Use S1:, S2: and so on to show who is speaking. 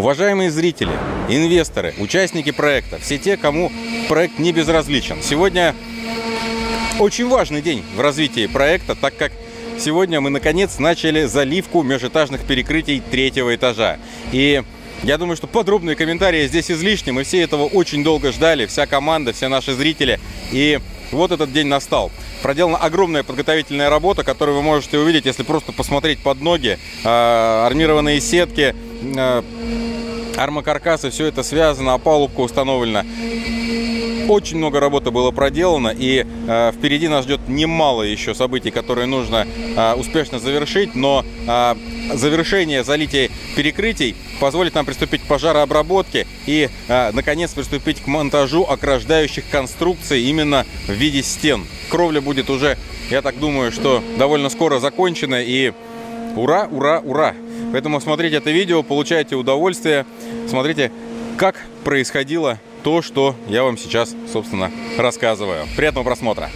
S1: Уважаемые зрители, инвесторы, участники проекта, все те, кому проект не безразличен. Сегодня очень важный день в развитии проекта, так как сегодня мы наконец начали заливку межэтажных перекрытий третьего этажа. И я думаю, что подробные комментарии здесь излишни. Мы все этого очень долго ждали, вся команда, все наши зрители. И вот этот день настал. Проделана огромная подготовительная работа, которую вы можете увидеть, если просто посмотреть под ноги. Э, армированные сетки, э, армокаркасы, все это связано, опалубка установлена. Очень много работы было проделано, и э, впереди нас ждет немало еще событий, которые нужно э, успешно завершить, но э, завершение залития перекрытий позволит нам приступить к пожарообработке и, э, наконец, приступить к монтажу ограждающих конструкций именно в виде стен. Кровля будет уже, я так думаю, что довольно скоро закончена, и ура, ура, ура! Поэтому смотрите это видео, получайте удовольствие, смотрите, как происходило то, что я вам сейчас, собственно, рассказываю. Приятного просмотра!